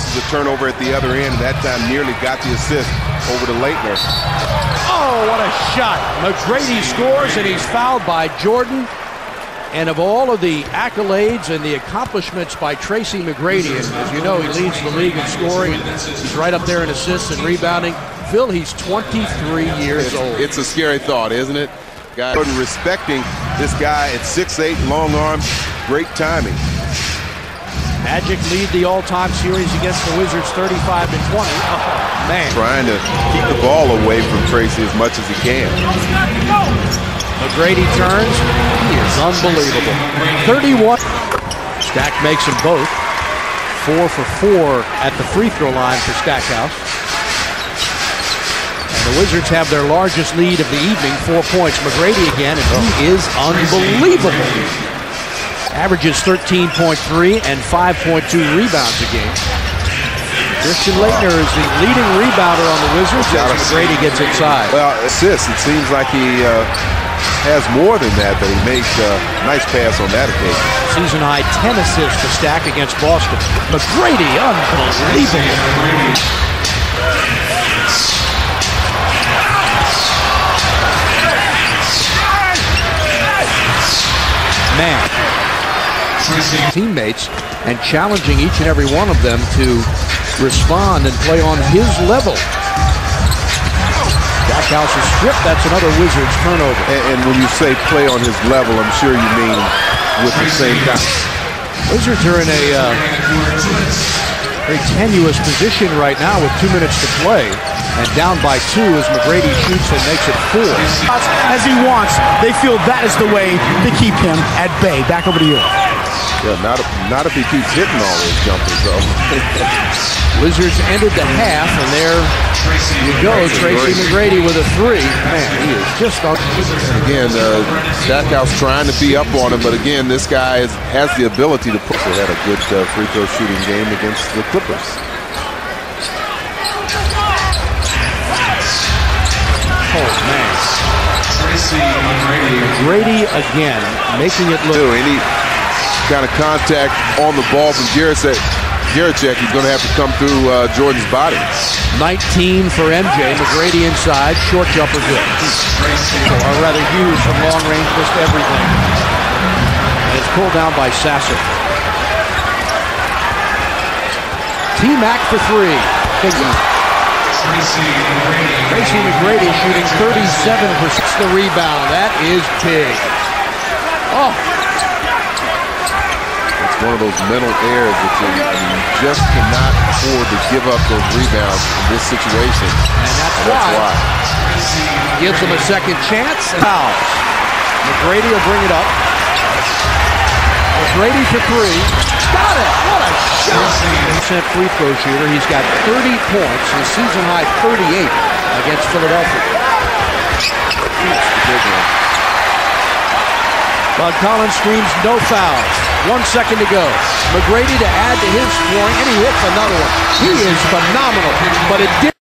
forces a turnover at the other end, and that time nearly got the assist over to Laettner. Oh, what a shot. McGrady scores, and he's fouled by Jordan. And of all of the accolades and the accomplishments by Tracy McGrady, and as you know, he leads the league in scoring. He's right up there in assists and rebounding. Phil, he's 23 years it's, old. It's a scary thought, isn't it? Guy respecting this guy at 6'8", long arms, great timing. Magic lead the all-time series against the Wizards 35 to 20. Oh, man. Trying to keep the ball away from Tracy as much as he can. McGrady turns. He is unbelievable. 31. Stack makes them both. Four for four at the free throw line for Stackhouse. And the Wizards have their largest lead of the evening, four points. McGrady again, and he oh. is unbelievable. Averages 13.3 and 5.2 rebounds a game. Christian Laettner is the leading rebounder on the Wizards as McGrady gets inside. Well, assists. It seems like he uh, has more than that, but he makes a nice pass on that occasion. Season high 10 assists to stack against Boston. McGrady, unbelievable. Man, teammates and challenging each and every one of them to respond and play on his level. Stackhouse is stripped. That's another Wizards turnover. And, and, when you say play on his level, I'm sure you mean with the same guy. Wizards are in a uh, very tenuous position right now with two minutes to play. And down by two as McGrady shoots and makes it four. As he wants, they feel that is the way to keep him at bay. Back over to you. Yeah, not, not if he keeps hitting all those jumpers, though. Wizards ended the half, and there you go, Tracy McGrady with a three. Man, he is just on. Again, uh, Stackhouse trying to be up on him, but again, this guy is, has the ability to put. They had a good uh, free throw shooting game against the Clippers. Oh man, Tracy McGrady again making it look. Do any kind of contact on the ball from Garrett Giricek, he's going to have to come through uh, Jordan's body. 19 for MJ. McGrady inside. Short jumper good. Or rather Hughes from long range missed everything. And it's pulled down by Sasser. T-Mac for three. Big one. Tracy McGrady shooting 37% the rebound. That is big. Oh, one of those mental errors that you, you just cannot afford to give up those rebounds in this situation. And that's, and that's why. why. Gives them a second chance. Fouls. McGrady will bring it up. McGrady for three. Got it. What a shot. free throw shooter. He's got 30 points. His season high 38 against Philadelphia. Doug Collins screams no fouls. One second to go. McGrady to add to his scoring, and he hits another one. He is phenomenal, but it did